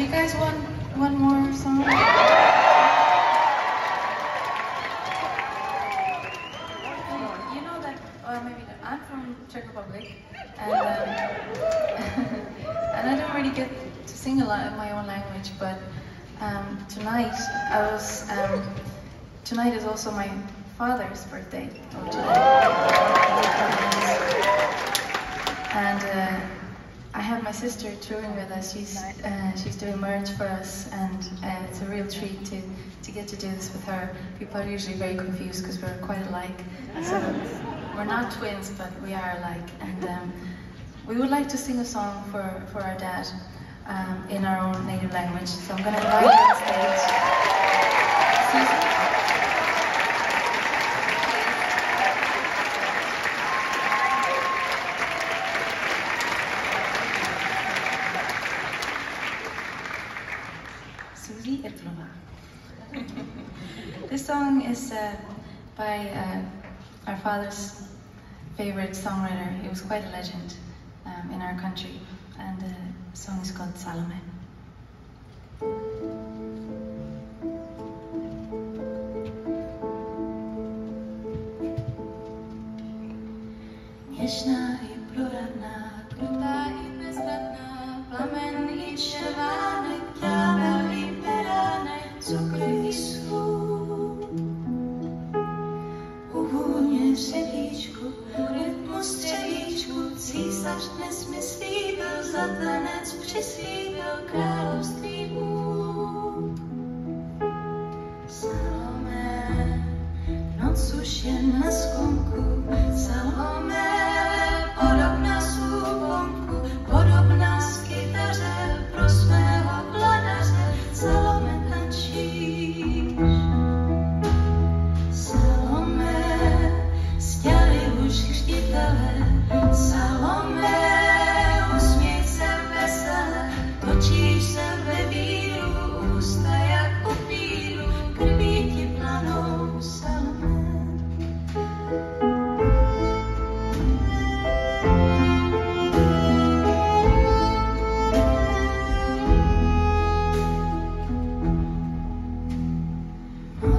you guys want one more song? you know that, or maybe not. I'm from Czech Republic, and um, and I don't really get to sing a lot in my own language, but um, tonight I was. Um, tonight is also my father's birthday. or today. And uh, I have my sister touring with us. She's uh, she's doing merch for us, and uh, it's a real treat to to get to do this with her. People are usually very confused because we're quite alike. So we're not twins, but we are alike. And um, we would like to sing a song for for our dad um, in our own native language. So I'm going to invite you on stage. Susie this song is uh, by uh, our father's favorite songwriter. He was quite a legend um, in our country, and the song is called Salome. I proradná, krutá i bezradná, plamen i vůně řevíčku, rytmu střevíčku, císař dnes mi slíbil, zatanec přislíbil království Bůh. Salome, noc už je na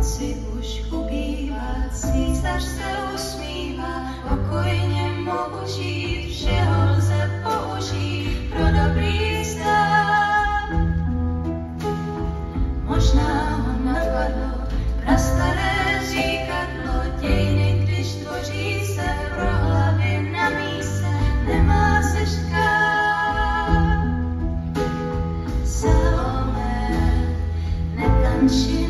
Noci už ubývá, císař se usmívá, pokojně mohu žít, všeho lze použít pro dobrý stav. Možná ho napadlo prastaré říkadlo, dějiny, když tvoří se pro hlavy na míse, nemá se škát. Salome, netanči,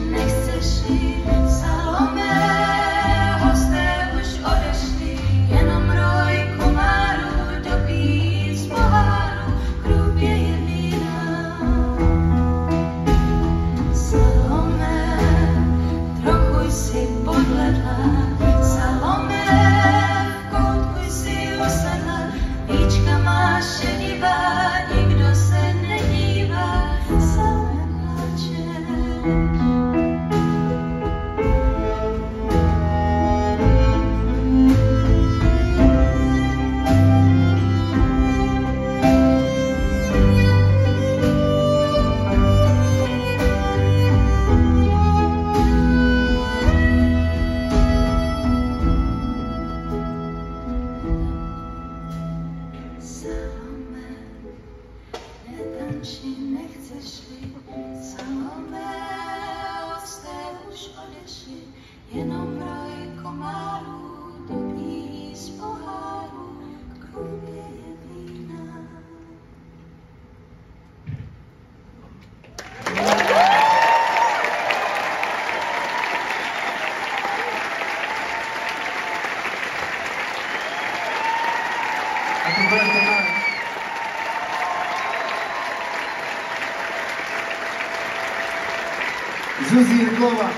już innych zeszli, samą me ostawisz, olesz, jenom pro Зюзіркова